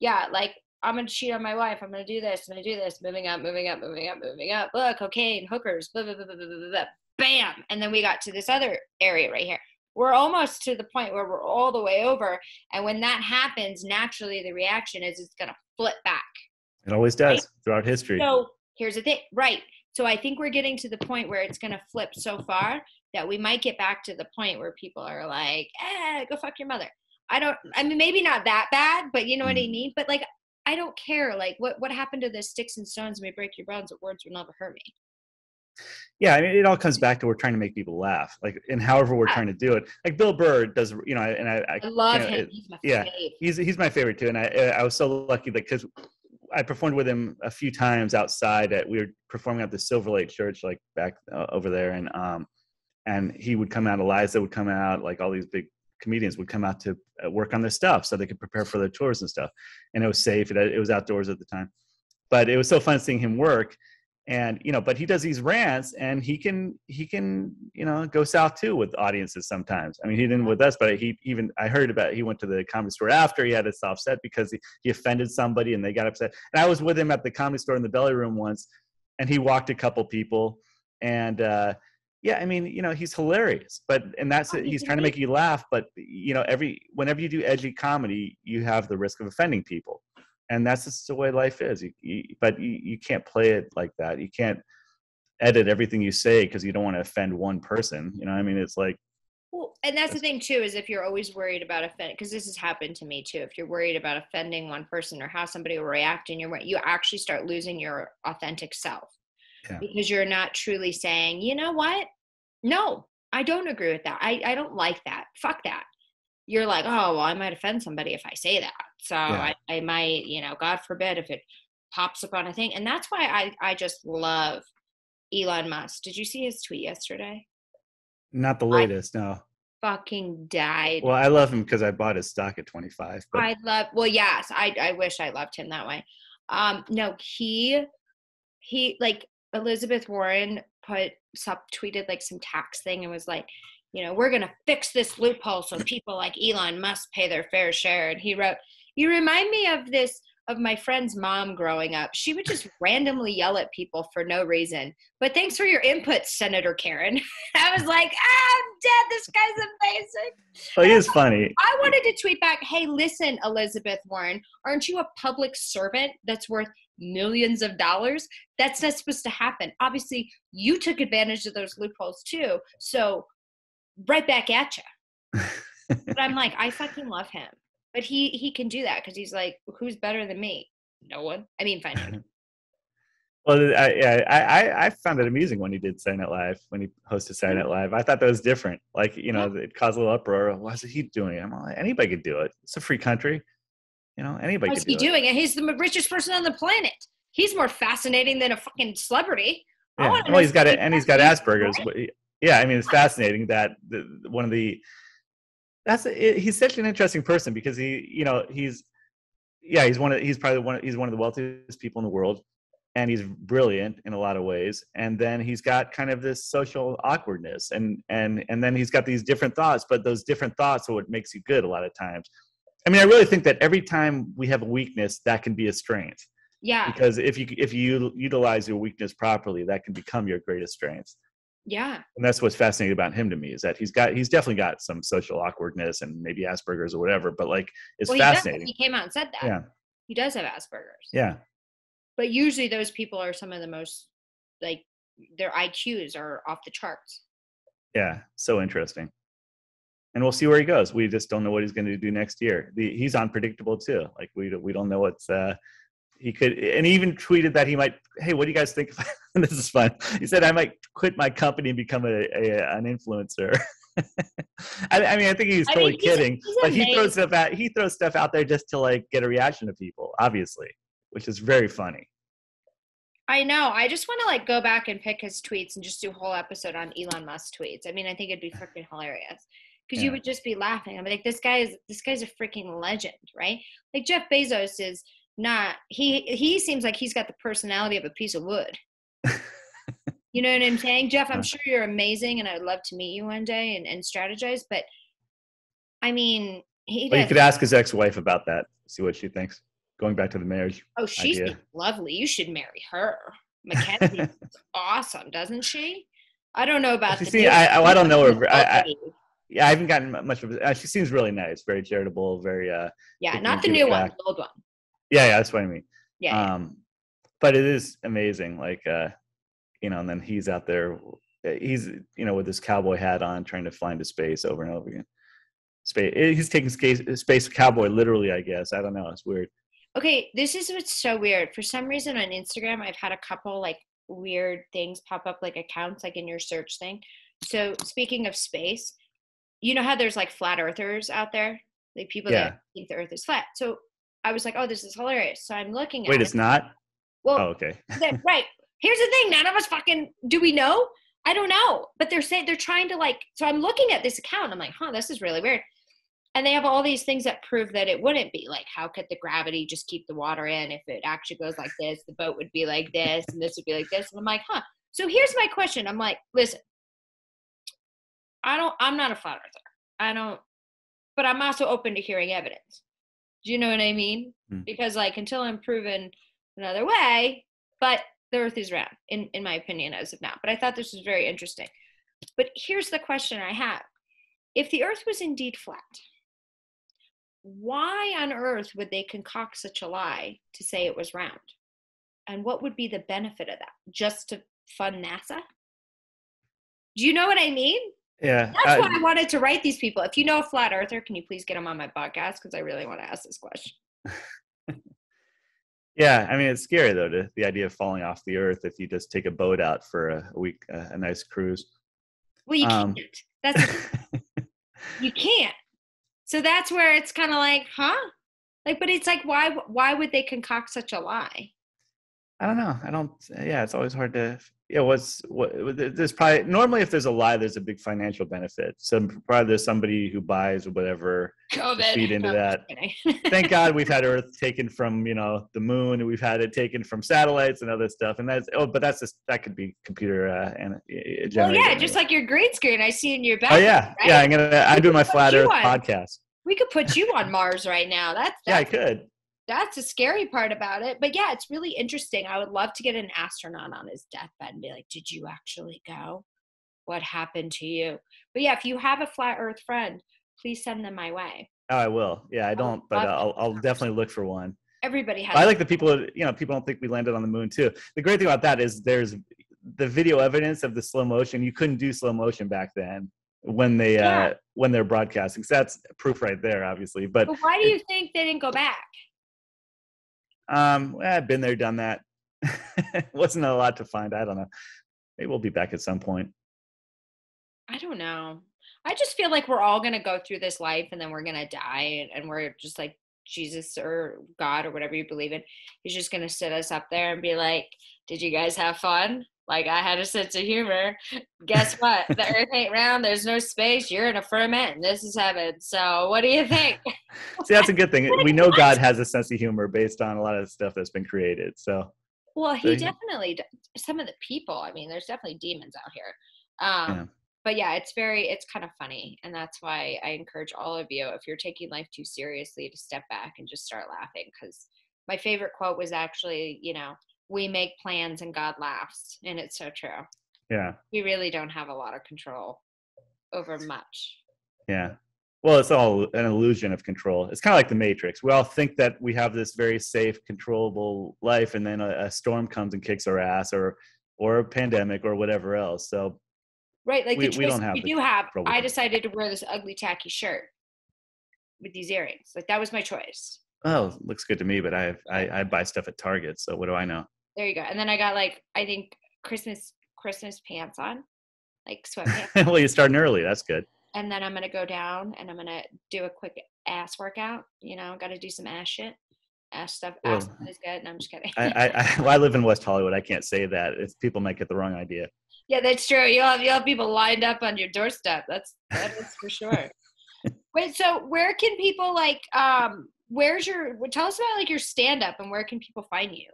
Yeah, like I'm gonna cheat on my wife. I'm gonna do this. I'm gonna do this. Moving up, moving up, moving up, moving up. Look, cocaine, hookers, blah blah blah blah blah blah. blah. Bam! And then we got to this other area right here. We're almost to the point where we're all the way over. And when that happens, naturally the reaction is it's gonna flip back. It always does throughout history. So here's the thing, right? So I think we're getting to the point where it's going to flip so far that we might get back to the point where people are like, "Eh, go fuck your mother." I don't. I mean, maybe not that bad, but you know what I Mm. mean. But like, I don't care. Like, what what happened to the sticks and stones may break your bones, but words will never hurt me. yeah, I mean, it all comes back to we're trying to make people laugh, like, and however we're Yeah. trying to do it. Like Bill Burr does, you know, and I, I I love you know, him. He's my yeah. he's he's my favorite too, and I I was so lucky that because I performed with him a few times outside. At we were performing at the Silver Lake Church, like back uh, over there, and um, and he would come out. Iliza would come out. Like all these big comedians would come out to uh, work on their stuff so they could prepare for their tours and stuff. And it was safe. It, it was outdoors at the time, but it was so fun seeing him work and you know but he does these rants and he can he can you know go south too with audiences sometimes i mean he didn't with us but he even i heard about he went to the comedy store after he had a soft set because he, he offended somebody and they got upset and i was with him at the comedy store in the belly room once and he walked a couple people and uh yeah i mean you know he's hilarious but and that's oh, it he's trying to make you laugh but you know every whenever you do edgy comedy you have the risk of offending people and that's just the way life is. You, you, but you, you can't play it like that. You can't edit everything you say because you don't want to offend one person. You know, I mean, it's like. Well, and that's the thing too is if you're always worried about offending, because this has happened to me too. If you're worried about offending one person or how somebody will react, and you're you actually start losing your authentic self yeah. because you're not truly saying, you know what? No, I don't agree with that. I I don't like that. Fuck that you're like, oh, well, I might offend somebody if I say that. So yeah. I, I might, you know, God forbid if it pops up on a thing. And that's why I, I just love Elon Musk. Did you see his tweet yesterday? Not the latest, I no. Fucking died. Well, I love him because I bought his stock at 25. But... I love, well, yes, I, I wish I loved him that way. Um, no, he, he, like, Elizabeth Warren put, sub tweeted like some tax thing and was like, you know, we're going to fix this loophole so people like Elon must pay their fair share. And he wrote, You remind me of this, of my friend's mom growing up. She would just randomly yell at people for no reason. But thanks for your input, Senator Karen. I was like, ah, I'm dead. This guy's amazing. Well, he is funny. I wanted to tweet back, Hey, listen, Elizabeth Warren, aren't you a public servant that's worth millions of dollars? That's not supposed to happen. Obviously, you took advantage of those loopholes too. So right back at you. but I'm like, I fucking love him. But he he can do that because he's like, who's better than me? No one. I mean, fine. well, I, I I found it amusing when he did Saturday Night Live when he hosted Saturday mm-hmm. Night Live. I thought that was different. Like you know, it caused a little uproar. Why is he doing it? I'm like, anybody could do it. It's a free country. You know, anybody. What's he do doing it? He's the richest person on the planet. He's more fascinating than a fucking celebrity. Yeah. Well, he's got it, and he's got Asperger's. Right? yeah i mean it's fascinating that the, one of the that's it, he's such an interesting person because he you know he's yeah he's one of he's probably one of, he's one of the wealthiest people in the world and he's brilliant in a lot of ways. And then he's got kind of this social awkwardness and and and then he's got these different thoughts but those different thoughts are what makes you good a lot of times. I mean i really think that every time we have a weakness that can be a strength. Yeah. Because if you if you utilize your weakness properly that can become your greatest strength yeah. And that's what's fascinating about him to me is that he's got he's definitely got some social awkwardness and maybe Asperger's or whatever, but like it's well, he fascinating. Does. He came out and said that. Yeah. He does have Asperger's. Yeah. But usually those people are some of the most like their IQs are off the charts. Yeah, so interesting. And we'll see where he goes. We just don't know what he's going to do next year. The, he's unpredictable too. Like we we don't know what's uh, he could and he even tweeted that he might hey what do you guys think this is fun he said i might quit my company and become a, a an influencer I, I, mean i think he's totally I mean, he's, kidding he's but he throws stuff out he throws stuff out there just to like get a reaction to people obviously which is very funny I know. I just want to like go back and pick his tweets and just do a whole episode on Elon Musk tweets. I mean, I think it'd be freaking hilarious because yeah. you would just be laughing. I'm like, this guy is this guy's a freaking legend, right? Like Jeff Bezos is not he he seems like he's got the personality of a piece of wood. You know what i'm saying? Jeff i'm sure you're amazing and i'd love to meet you one day and, and strategize but i mean he well, you could ask his ex-wife about that see what she thinks. Going back to the marriage oh she's lovely. You should marry her. Mackenzie awesome doesn't she? I don't know about she the I, I, I don't know her I, I, yeah, I haven't gotten much of it. Uh, she seems really nice, very charitable, very uh. Yeah, not the new one, the old one. Yeah, yeah, that's what I mean. Yeah. Um, but it is amazing, like uh, you know, and then he's out there, uh, he's you know with his cowboy hat on, trying to fly into space over and over again. Space. Eh, he's taking space, space cowboy literally, I guess. I don't know. It's weird. Okay, this is what's so weird. For some reason on Instagram, I've had a couple like weird things pop up, like accounts, like in your search thing. So speaking of space, you know how there's like flat earthers out there, like people yeah. that think the Earth is flat. So I was like, oh, this is hilarious. So I'm looking at Wait, it. it's not. well, Oh, okay. that- right. Here's the thing. None of us fucking do we know? I don't know. But they're saying they're trying to like. So I'm looking at this account. I'm like, huh, this is really weird. And they have all these things that prove that it wouldn't be. Like, how could the gravity just keep the water in? If it actually goes like this, the boat would be like this, and this would be like this. And I'm like, huh. So here's my question. I'm like, listen, I don't. I'm not a flat earther. I don't. But I'm also open to hearing evidence. Do you know what I mean? Hmm. Because like until I'm proven another way, but the earth is round in, in my opinion as of now but i thought this was very interesting. But here's the question i have. If the earth was indeed flat why on earth would they concoct such a lie to say it was round? And what would be the benefit of that? Just to fund nasa? Do you know what i mean Yeah. that's uh, why i wanted to write these people if you know a flat earther can you please get them on my podcast because i really want to ask this question yeah. I mean, it's scary though. To, the idea of falling off the earth if you just take a boat out for a, a week, uh, a nice cruise. well you Um, can't that's you can't so that's where it's kind of like huh like but it's like why why would they concoct such a lie I don't know. I don't. Yeah, it's always hard to. Yeah, what's what? There's probably normally if there's a lie, there's a big financial benefit. So probably there's somebody who buys whatever. covid feed into No, that. Thank God we've had Earth taken from you know the moon, and we've had it taken from satellites and other stuff. And that's oh, but that's just that could be computer uh, and uh, well yeah just like your green screen i see in your back Oh yeah, right? yeah. I'm gonna. I'm doing my flat Earth on. podcast. we could put you on mars right now that's Yeah, I could. That's the scary part about it but yeah it's really interesting i would love to get an astronaut on his deathbed and be like did you actually go what happened to you but yeah if you have a flat earth friend please send them my way Oh, I will. Yeah, I don't, but uh, I'll, I'll definitely look for one. everybody has I like the people. that- You know, people don't think we landed on the moon too. The great thing about that is there's the video evidence of the slow motion. You couldn't do slow motion back then when they Yeah. uh when they're broadcasting. So that's proof right there, obviously. But but why do you think they didn't go back um, well, I've been there, done that. Wasn't a lot to find. I don't know. Maybe we'll be back at some point. I don't know. I just feel like we're all going to go through this life and then we're going to die and, and we're just like Jesus or God or whatever you believe in. He's just going to sit us up there and be like, Did you guys have fun? Like, I had a sense of humor. Guess what? the earth ain't round. There's no space. You're in a firmament and this is heaven. So, what do you think? See, that's a good thing. We know God has a sense of humor based on a lot of stuff that's been created. So Well, he So- definitely, some of the people, I mean, there's definitely demons out here. Um, Yeah. But yeah, it's very, it's kind of funny. And that's why I encourage all of you, if you're taking life too seriously, to step back and just start laughing. Because my favorite quote was actually, you know, we make plans and God laughs. And it's so true. yeah, We really don't have a lot of control over much. yeah. Well, it's all an illusion of control. It's kind of like the Matrix. We all think that we have this very safe, controllable life, and then a, a storm comes and kicks our ass, or or a pandemic, or whatever else. So Right. Like We- the we don't have you the do have, control I decided to wear this ugly, tacky shirt with these earrings. Like that was my choice. oh, looks good to me. But I have, I, I buy stuff at Target, so what do I know? There you go. And then I got like I think Christmas Christmas pants on, like sweatpants. well, you're starting early. That's good. and then I'm gonna go down and I'm gonna do a quick ass workout. You know, got to do some ass shit. Ass stuff. Ass stuff is good. No, I'm just kidding. I, I, I, well, I live in West Hollywood. I can't say that. It's, people might get the wrong idea. yeah, that's true. You'll have you'll have people lined up on your doorstep. That's that is for sure. Wait, so where can people like um where's your tell us about like your stand up and where can people find you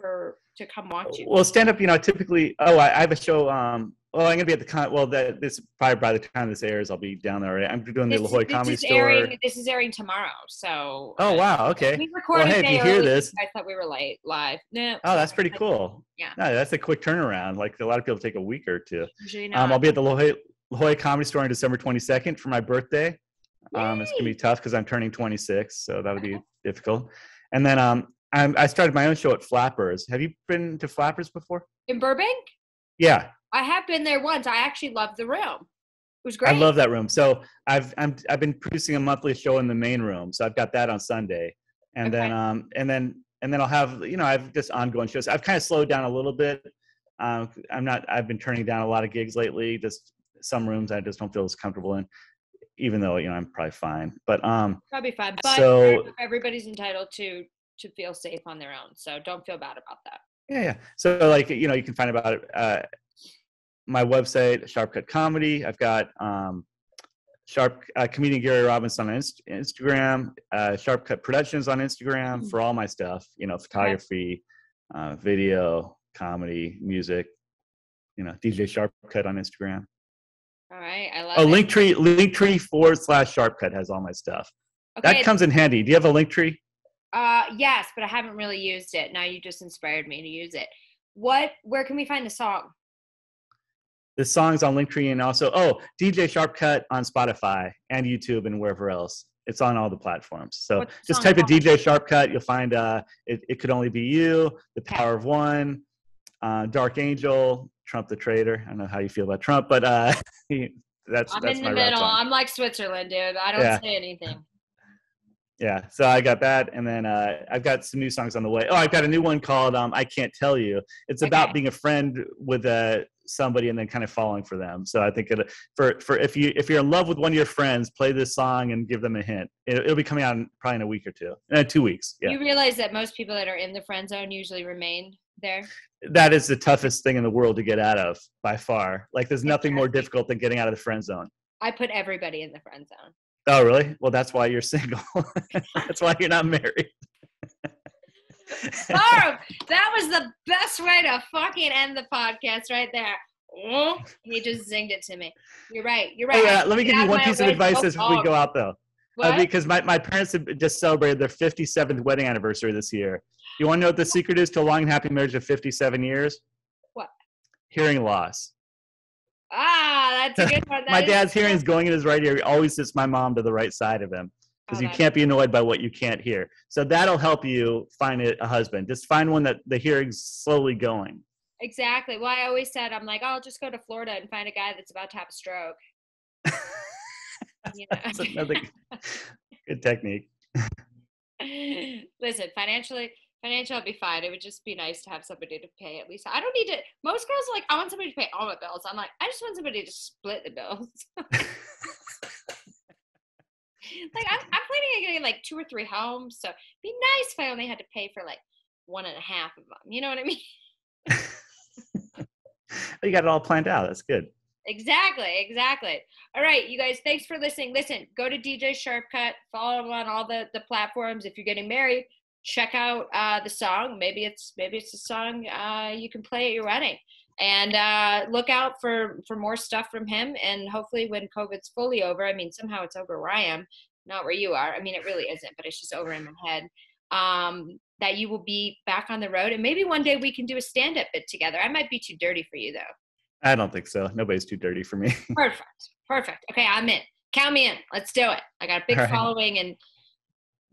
for to come watch you? Well, stand up, you know, typically, oh, I, I have a show. Um, well, I'm going to be at the con. Well, that this probably by the time this airs, I'll be down there. Right? I'm doing the La Jolla Comedy is Store. airing this is airing tomorrow. So Oh, wow. Okay. We recorded Well, hey, if you hear this- I thought we were late live. No. Oh, that's pretty cool. Yeah. No, that's a quick turnaround. Like a lot of people take a week or two. Usually not. Um, I'll be at the La Jolla, La Jolla Comedy Store on December 22nd for my birthday. Um, it's gonna be tough because I'm turning 26, so that would be difficult. And then um, I'm, I started my own show at Flappers. Have you been to Flappers before? in Burbank. Yeah, I have been there once. I actually loved the room. It was great. I love that room. So I've I'm I've been producing a monthly show in the main room. So I've got that on Sunday, and then um and then and then I'll have you know I've just ongoing shows. I've kind of slowed down a little bit. Um, I'm not. I've been turning down a lot of gigs lately. Just some rooms I just don't feel as comfortable in. even though you know I'm probably fine. But um, Probably fine. But So- everybody's entitled to to feel safe on their own. So don't feel bad about that. yeah, yeah. So like you know, you can find about it. Uh, my website, Sharp Cut Comedy. I've got um, Sharp uh, comedian Gary Robinson on Inst- Instagram. Uh, Sharp Cut Productions on Instagram Mhm. for all my stuff. You know, photography, uh, video, comedy, music. You know, DJ Sharp Cut on Instagram. All right. I love Oh, it. Linktree, Linktree forward slash Sharp Cut has all my stuff. Okay. That comes in handy. Do you have a Linktree? Uh yes, but I haven't really used it. Now you just inspired me to use it. What where can we find the song? the songs on Linktree and also oh DJ Sharp Cut on Spotify and YouTube and wherever else. It's on all the platforms. So just type in called? DJ Sharp Cut. You'll find uh, it, it could only be you, The Okay. Power of One, uh, Dark Angel, Trump the Traitor. I don't know how you feel about Trump, but uh, that's I'm that's in the middle. I'm like Switzerland, dude. I don't Yeah. say anything. Yeah, so I got that, and then uh, I've got some new songs on the way. Oh, I've got a new one called um, "I Can't Tell You." It's about Okay. being a friend with uh, somebody and then kind of falling for them. So I think it, for for if you if you're in love with one of your friends, play this song and give them a hint. It, it'll be coming out in probably in a week or two, uh, two weeks. Yeah, You realize that most people that are in the friend zone usually remain there. that is the toughest thing in the world to get out of by far. Like, there's nothing more difficult than getting out of the friend zone. I put everybody in the friend zone. Oh, really? Well, that's why you're single. that's why you're not married. Barb, that was the best way to fucking end the podcast right there. Oh, He just zinged it to me. You're right. You're Oh, right. yeah, let me give you one piece of advice Oh, as we oh. go out, though. Uh, because my, my parents have just celebrated their 57th wedding anniversary this year. You want to know what the secret is to a long and happy marriage of 57 years? What? Hearing loss. Ah, that's a good one. my dad's hearing is going in his right ear. He always sits my mom to the right side of him because Oh, you can't be annoyed by what you can't hear. So that'll help you find a husband. Just find one that the hearing's slowly going. Exactly. Well, I always said, I'm like, oh, I'll just go to Florida and find a guy that's about to have a stroke. You know? That's another good technique. Listen, financially, financially, I'll be fine. It would just be nice to have somebody to pay at least. I don't need to. Most girls are like, I want somebody to pay all my bills. I'm like, I just want somebody to split the bills. like, I'm, I'm planning on getting like two or three homes, so it'd be nice if I only had to pay for like one and a half of them. You know what I mean? you got it all planned out. That's good. Exactly, exactly. All right, you guys, thanks for listening. Listen, go to DJ Sharpcut, follow him on all the the platforms. If you're getting married, check out uh, the song. Maybe it's maybe it's a song uh, you can play at your wedding. And uh, look out for for more stuff from him. And hopefully, when COVID's fully over, I mean, somehow it's over where I am, not where you are. I mean, it really isn't, but it's just over in my head. Um, that you will be back on the road, and maybe one day we can do a stand up bit together. I might be too dirty for you though. I don't think so. Nobody's too dirty for me. Perfect. Perfect. Okay, I'm in. Count me in. Let's do it. I got a big right. following in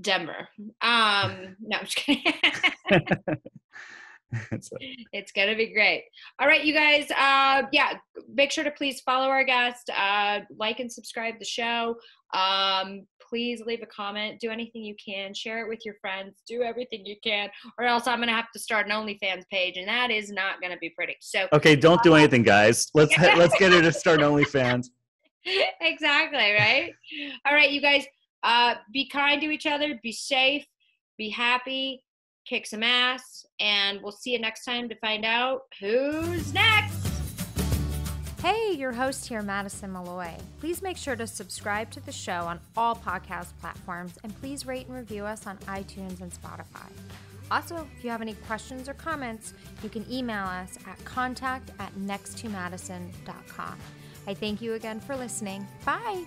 Denver. Um, no, I'm just kidding. It's, uh, it's gonna be great. All right, you guys. Uh, yeah, make sure to please follow our guest. Uh, like and subscribe the show. Um, please leave a comment. Do anything you can. Share it with your friends. Do everything you can, or else I'm gonna have to start an OnlyFans page, and that is not gonna be pretty. So okay, don't do anything, guys. Let's let's get her to start OnlyFans. exactly right all right you guys uh be kind to each other be safe be happy kick some ass and we'll see you next time to find out who's next Hey, your host here, Madison Malloy. Please make sure to subscribe to the show on all podcast platforms and please rate and review us on iTunes and Spotify. Also, if you have any questions or comments, you can email us at contact at nexttomadison.com. I thank you again for listening. Bye.